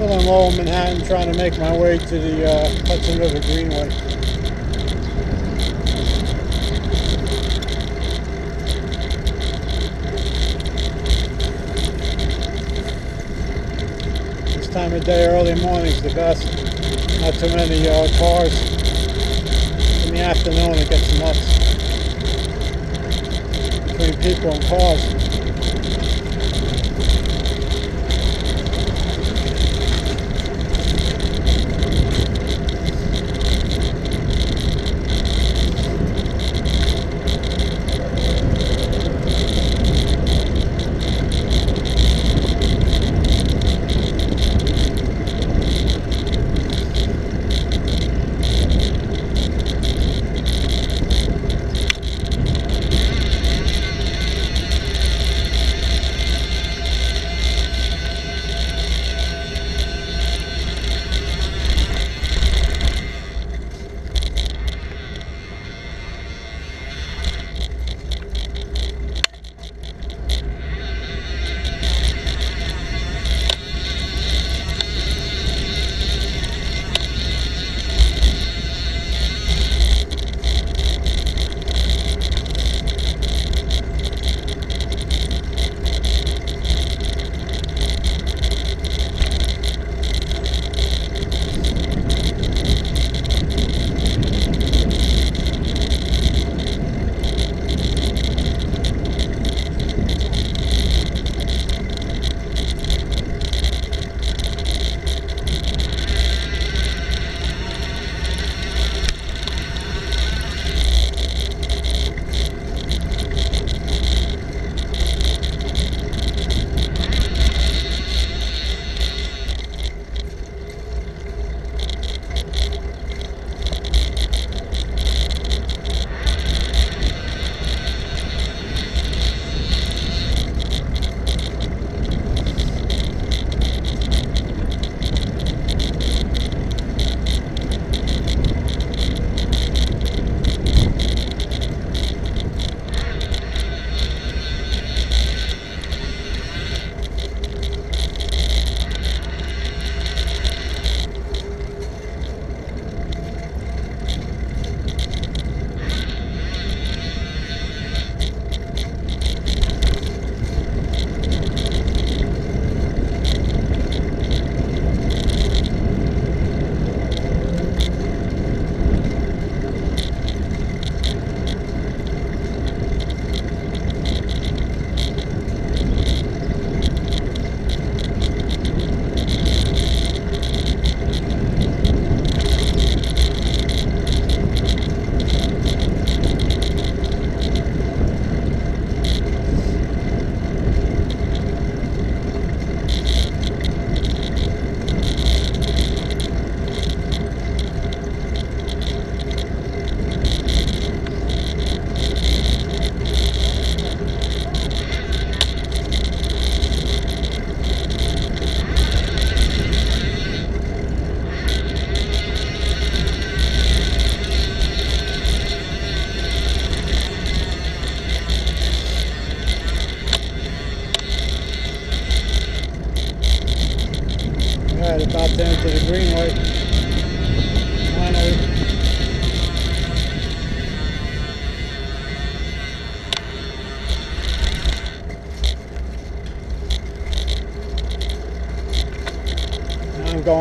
on Lower Manhattan trying to make my way to the uh, Hudson River Greenway. This time of day, early morning's the best. Not too many uh, cars. In the afternoon, it gets nuts between people and cars.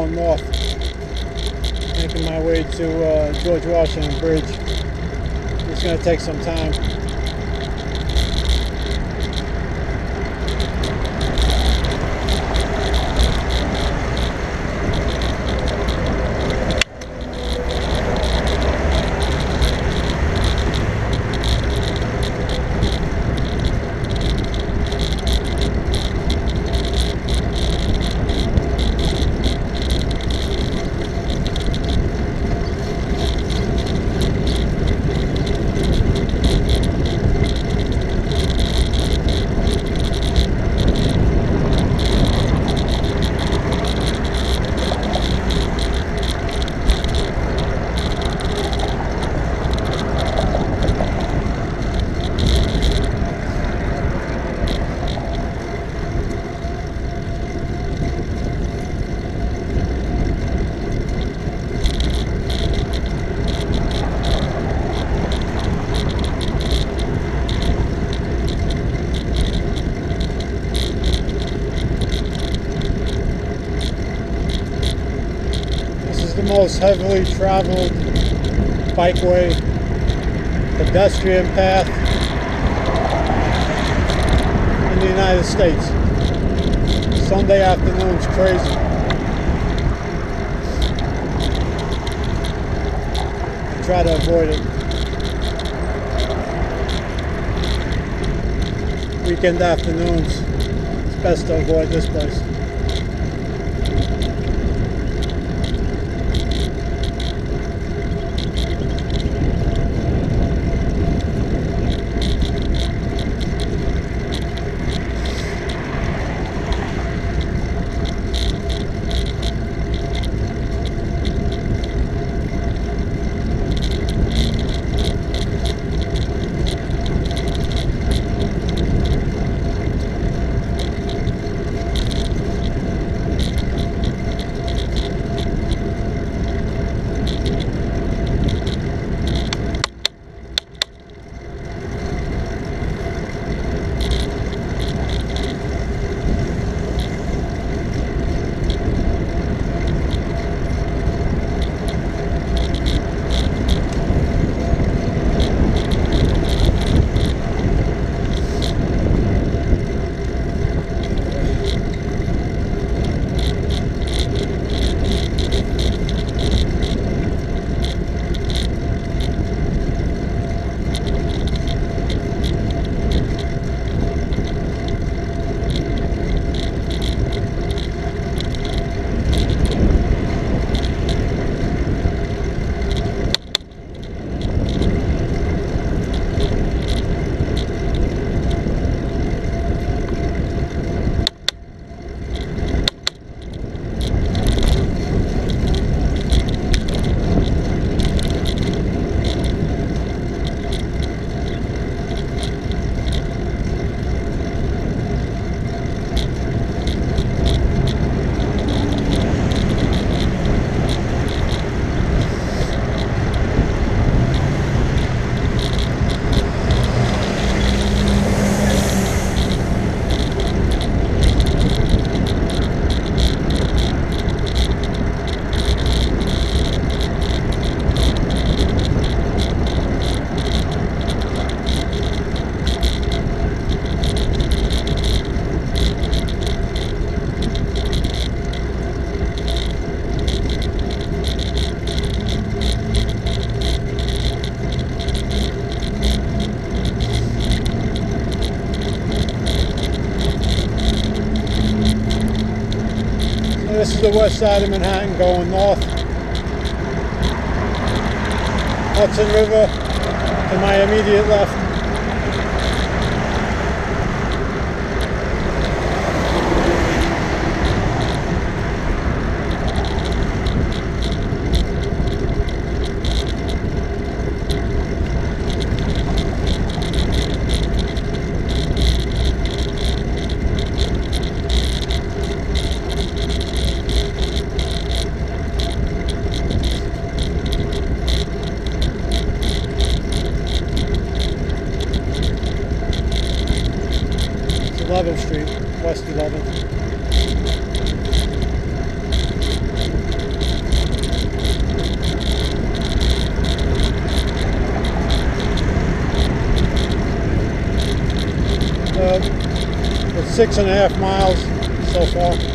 Going north. Making my way to uh, George Washington Bridge. It's going to take some time. Heavily traveled bikeway, pedestrian path in the United States. Sunday afternoon's crazy. I try to avoid it. Weekend afternoons, it's best to avoid this place. This is the west side of Manhattan going north. Hudson River to my immediate left. 11. Uh, it's six and a half miles so far.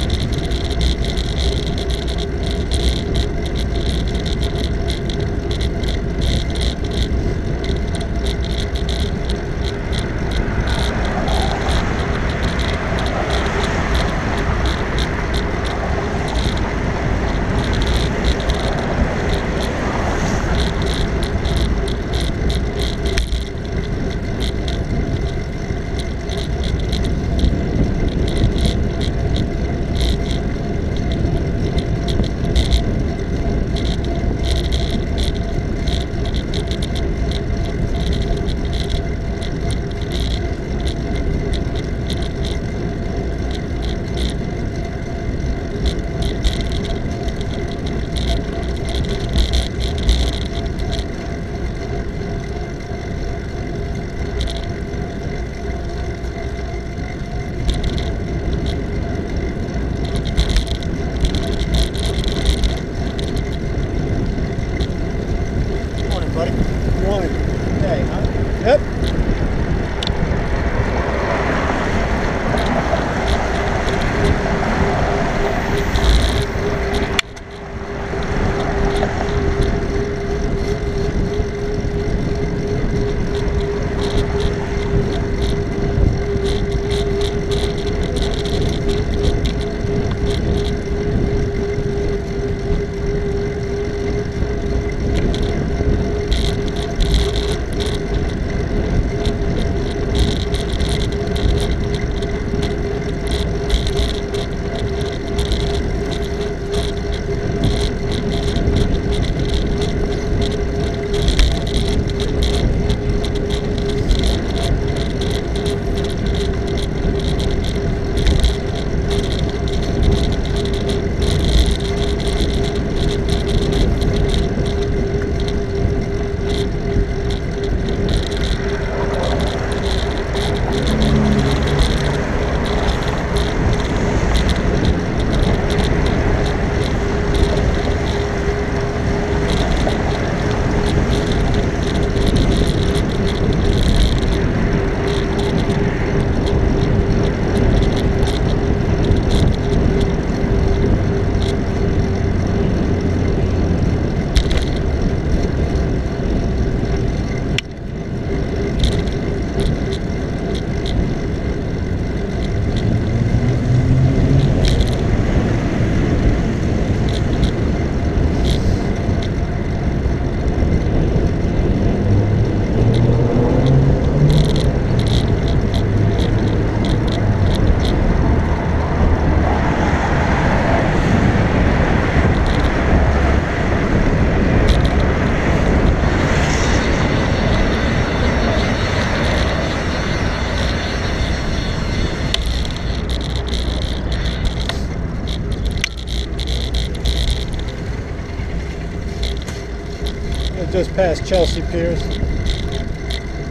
Past Chelsea Piers,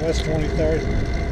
West 23rd.